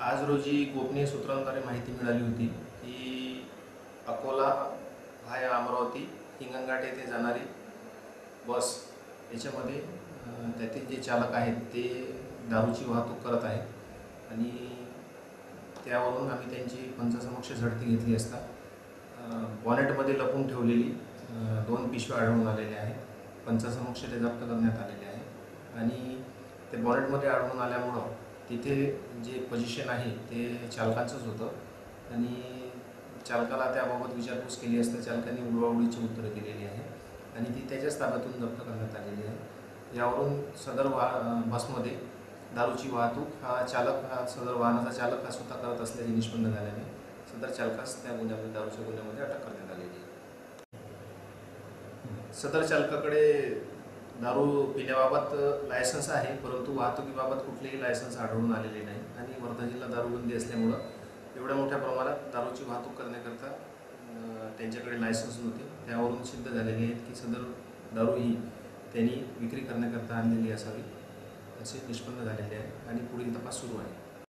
आज रोजी गोपनीय सूत्रांद्वारे माहिती मिळाली होती की अकोला भाया अमरावती हिंगणघाट येथे जाणारी बस याच्यामध्ये त्यातील जे चालक आहेत ते दारूची वाहतूक करत आहेत. आणि त्यावरून आम्ही त्यांची पंचासमक्ष झडती घेतली असता. बॉनेटमध्ये लपून ठेवलेली दोन पिशव्या आढळून आलेल्या आहेत. पंचासमक्ष ते जप्त करण्यात आलेले आहे आणि ते बॉनेटमध्ये आढळून आल्यामुळं तिथे जे पोझिशन आहे ते चालकांचंच होतं. आणि चालकाला त्याबाबत विचारपूस केली असता चालकाने उडवाउडीची उत्तरं दिलेली आहे. आणि ती त्याच्याच ताब्यातून जप्त करण्यात आलेली आहे. यावरून सदर वाह बसमध्ये दारूची वाहतूक हा चालक हा सदर वाहनाचा चालक हा स्वतः करत असल्याचे निष्पन्न झाल्याने सदर चालकास त्या गुन्ह्यामध्ये दारूच्या गुन्ह्यामध्ये अटक करण्यात आलेली आहे. सदर चालकाकडे दारू पिण्याबाबत लायसन्स आहे परंतु वाहतुकीबाबत कुठलेही लायसन्स आढळून आलेले नाही. आणि वर्धा जिल्हा दारूबंदी असल्यामुळं एवढ्या मोठ्या प्रमाणात दारूची वाहतूक करण्याकरता त्यांच्याकडे लायसन्स नव्हते. त्यावरून सिद्ध झालेले आहेत की सदर दारू ही त्यांनी विक्री करण्याकरता आणलेली असावी असे निष्पन्न झालेले आहे. आणि पुढील तपास सुरू आहे.